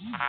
Yeah.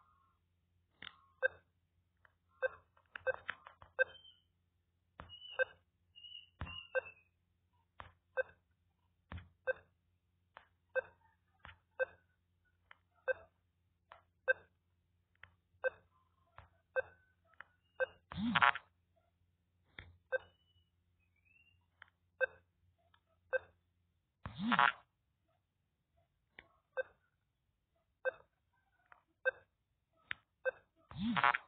Mm-hmm.